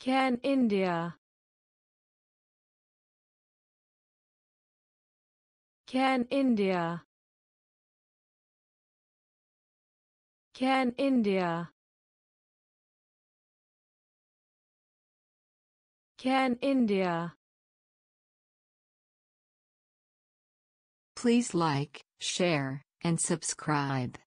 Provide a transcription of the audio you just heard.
Can India. Can India. Can India. Can India. Please like, share, and subscribe.